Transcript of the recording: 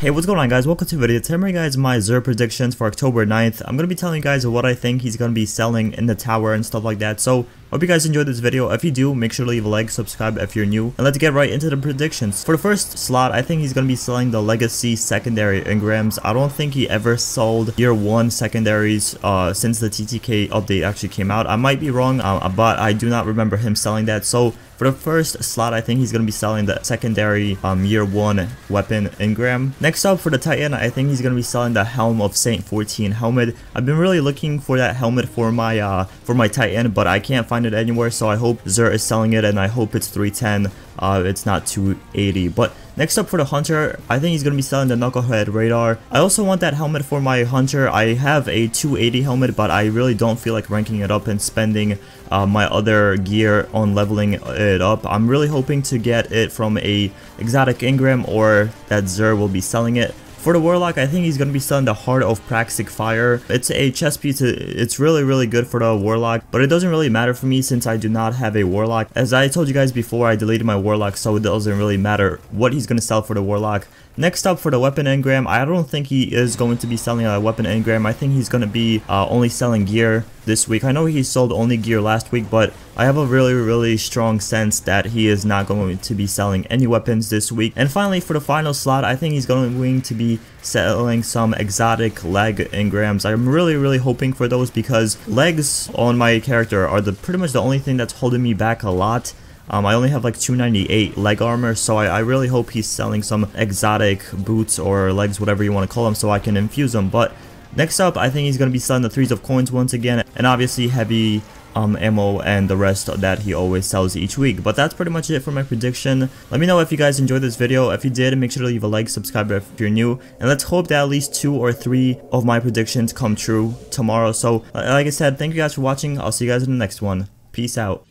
Hey, what's going on guys? Welcome to the video. Today I'm guys my Xur predictions for October 9th. I'm going to be telling you guys what I think he's going to be selling in the tower and stuff like that. So, hope you guys enjoyed this video. If you do, make sure to leave a like, subscribe if you're new. And let's get right into the predictions. For the first slot, I think he's going to be selling the Legacy secondary engrams. I don't think he ever sold year 1 secondaries uh, since the TTK update actually came out. I might be wrong, uh, but I do not remember him selling that. So, for the first slot, I think he's going to be selling the secondary um, year 1 weapon engram. Next up for the Titan, I think he's going to be selling the Helm of Saint 14 helmet. I've been really looking for that helmet for my uh, for my Titan, but I can't find it anywhere, so I hope Xur is selling it, and I hope it's 310. Uh, it's not 280. But next up for the Hunter, I think he's going to be selling the Knucklehead Radar. I also want that helmet for my Hunter. I have a 280 helmet, but I really don't feel like ranking it up and spending uh, my other gear on leveling it up. I'm really hoping to get it from a exotic engram or that Xur will be selling it. For the Warlock, I think he's going to be selling the Heart of Praxic Fire. It's a chest piece, it's really, really good for the Warlock, but it doesn't really matter for me since I do not have a Warlock. As I told you guys before, I deleted my Warlock, so it doesn't really matter what he's going to sell for the Warlock. Next up for the weapon engram, I don't think he is going to be selling a weapon engram. I think he's going to be uh, only selling gear this week. I know he sold only gear last week, but I have a really, really strong sense that he is not going to be selling any weapons this week. And finally, for the final slot, I think he's going to be selling some exotic leg engrams. I'm really, really hoping for those because legs on my character are the pretty much the only thing that's holding me back a lot. Um, I only have like 298 leg armor, so I, I, really hope he's selling some exotic boots or legs, whatever you want to call them, so I can infuse them. But next up, I think he's going to be selling the threes of coins once again, and obviously heavy um, ammo and the rest that he always sells each week. But that's pretty much it for my prediction. Let me know if you guys enjoyed this video. If you did, make sure to leave a like, subscribe if you're new. And let's hope that at least two or three of my predictions come true tomorrow. So like I said, thank you guys for watching. I'll see you guys in the next one. Peace out.